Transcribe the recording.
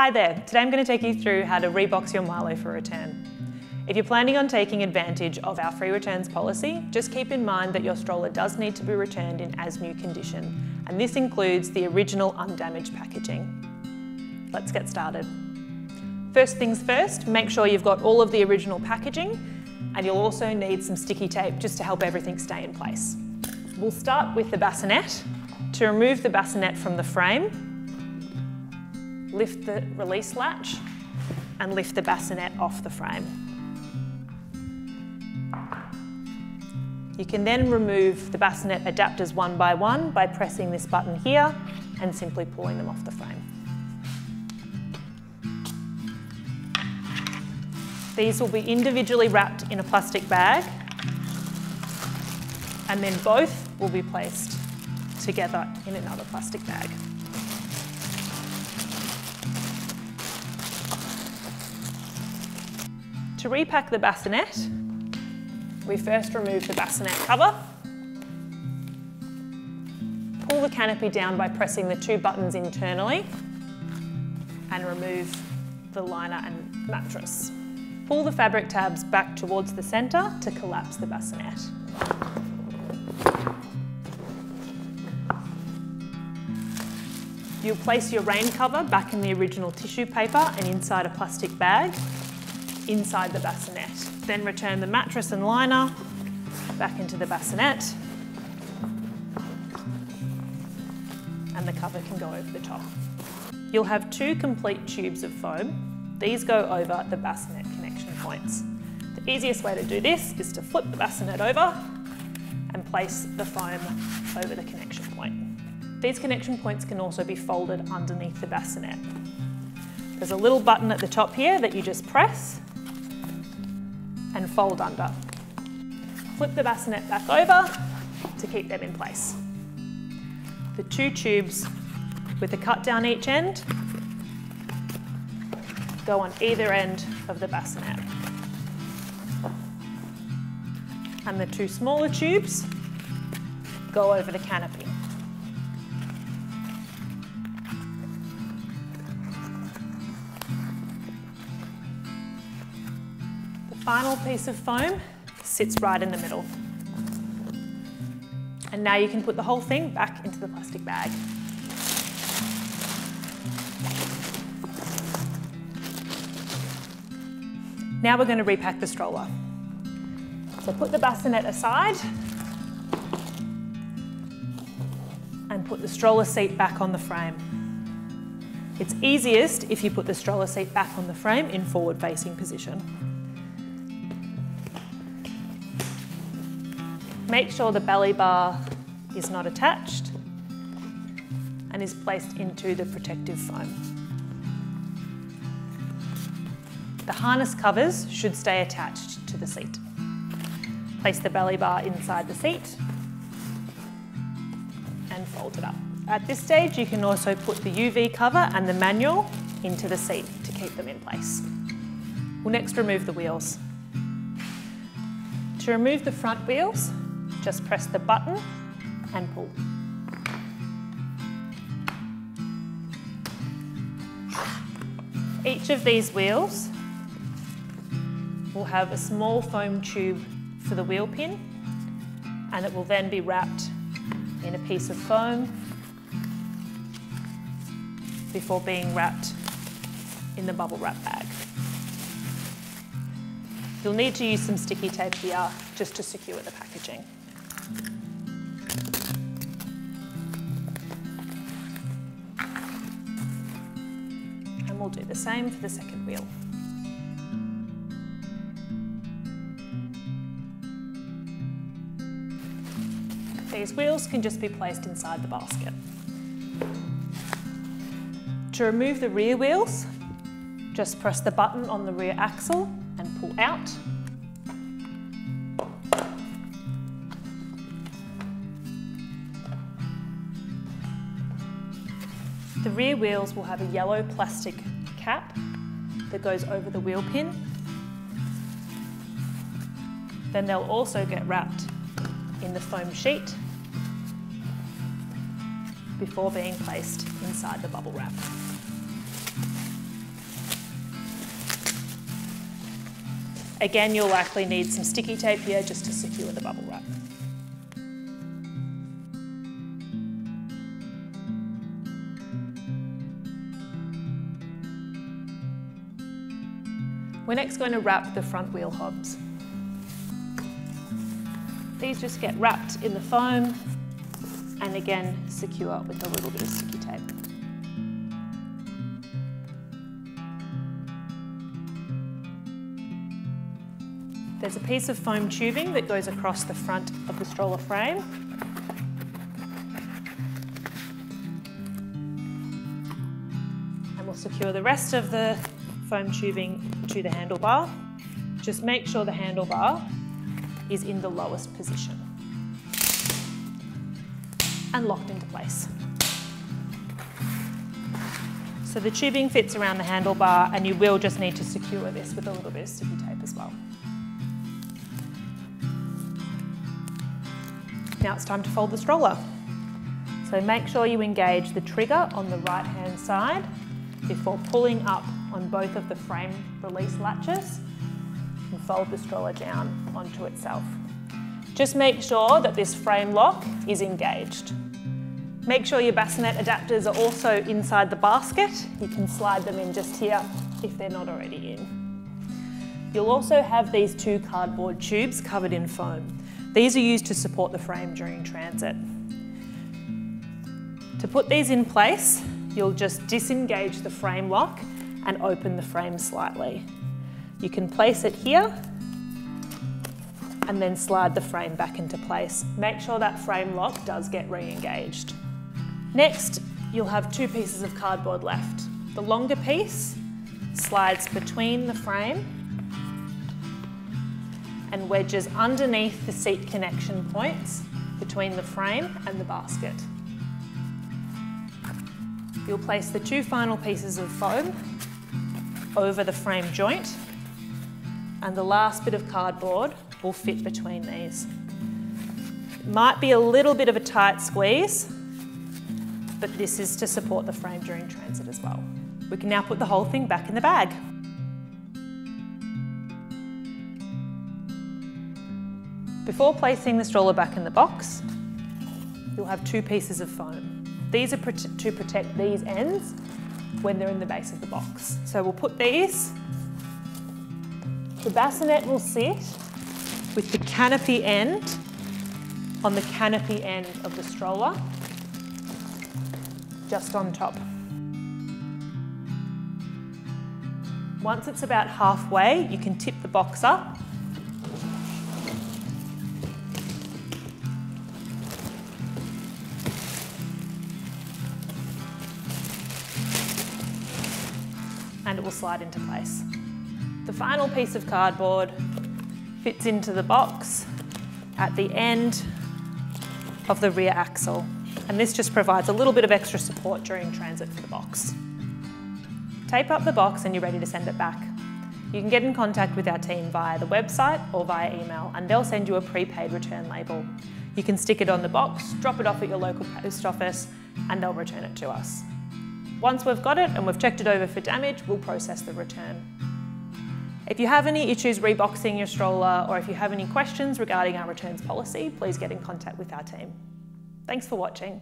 Hi there, today I'm going to take you through how to rebox your Marlow for return. If you're planning on taking advantage of our free returns policy, just keep in mind that your stroller does need to be returned in as new condition, and this includes the original undamaged packaging. Let's get started. First things first, make sure you've got all of the original packaging, and you'll also need some sticky tape just to help everything stay in place. We'll start with the bassinet. To remove the bassinet from the frame, lift the release latch and lift the bassinet off the frame. You can then remove the bassinet adapters one by one by pressing this button here and simply pulling them off the frame. These will be individually wrapped in a plastic bag and then both will be placed together in another plastic bag. To repack the bassinet, we first remove the bassinet cover, pull the canopy down by pressing the two buttons internally, and remove the liner and mattress. Pull the fabric tabs back towards the centre to collapse the bassinet. You'll place your rain cover back in the original tissue paper and inside a plastic bag inside the bassinet. Then return the mattress and liner back into the bassinet. And the cover can go over the top. You'll have two complete tubes of foam. These go over the bassinet connection points. The easiest way to do this is to flip the bassinet over and place the foam over the connection point. These connection points can also be folded underneath the bassinet. There's a little button at the top here that you just press and fold under. Flip the bassinet back over to keep them in place. The two tubes with a cut down each end go on either end of the bassinet. And the two smaller tubes go over the canopy. Final piece of foam sits right in the middle. And now you can put the whole thing back into the plastic bag. Now we're going to repack the stroller. So put the bassinet aside and put the stroller seat back on the frame. It's easiest if you put the stroller seat back on the frame in forward facing position. Make sure the belly bar is not attached and is placed into the protective foam. The harness covers should stay attached to the seat. Place the belly bar inside the seat and fold it up. At this stage, you can also put the UV cover and the manual into the seat to keep them in place. We'll next remove the wheels. To remove the front wheels, just press the button and pull. Each of these wheels will have a small foam tube for the wheel pin and it will then be wrapped in a piece of foam before being wrapped in the bubble wrap bag. You'll need to use some sticky tape here just to secure the packaging. We'll do the same for the second wheel. These wheels can just be placed inside the basket. To remove the rear wheels, just press the button on the rear axle and pull out. The rear wheels will have a yellow plastic cap that goes over the wheel pin. Then they'll also get wrapped in the foam sheet before being placed inside the bubble wrap. Again, you'll likely need some sticky tape here just to secure the bubble wrap. We're next going to wrap the front wheel hubs. These just get wrapped in the foam and again secure with a little bit of sticky tape. There's a piece of foam tubing that goes across the front of the stroller frame. And we'll secure the rest of the foam tubing to the handlebar. Just make sure the handlebar is in the lowest position and locked into place. So the tubing fits around the handlebar and you will just need to secure this with a little bit of sticky tape as well. Now it's time to fold the stroller. So make sure you engage the trigger on the right hand side before pulling up on both of the frame release latches and fold the stroller down onto itself. Just make sure that this frame lock is engaged. Make sure your bassinet adapters are also inside the basket. You can slide them in just here if they're not already in. You'll also have these two cardboard tubes covered in foam. These are used to support the frame during transit. To put these in place, you'll just disengage the frame lock and open the frame slightly. You can place it here and then slide the frame back into place. Make sure that frame lock does get re-engaged. Next, you'll have two pieces of cardboard left. The longer piece slides between the frame and wedges underneath the seat connection points between the frame and the basket. You'll place the two final pieces of foam over the frame joint and the last bit of cardboard will fit between these. It might be a little bit of a tight squeeze, but this is to support the frame during transit as well. We can now put the whole thing back in the bag. Before placing the stroller back in the box, you'll have two pieces of foam. These are to protect these ends when they're in the base of the box. So we'll put these, the bassinet will sit with the canopy end on the canopy end of the stroller, just on top. Once it's about halfway, you can tip the box up it will slide into place. The final piece of cardboard fits into the box at the end of the rear axle. And this just provides a little bit of extra support during transit for the box. Tape up the box and you're ready to send it back. You can get in contact with our team via the website or via email and they'll send you a prepaid return label. You can stick it on the box, drop it off at your local post office and they'll return it to us. Once we've got it and we've checked it over for damage, we'll process the return. If you have any issues reboxing your stroller or if you have any questions regarding our returns policy, please get in contact with our team. Thanks for watching.